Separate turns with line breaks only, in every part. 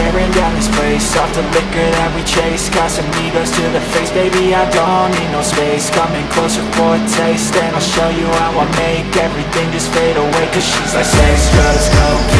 tearing down this place Off the liquor that we chase. Got some egos to the face. Baby, I don't need no space. Coming closer for a taste And I'll show you how I make everything just fade away. Cause she's like sex, drugs, cocaine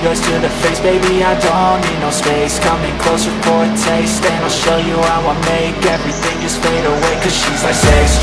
egos to the face. Baby, I don't need no space. Coming closer for a taste And I'll show you how I make everything just fade away. Cause she's like sex,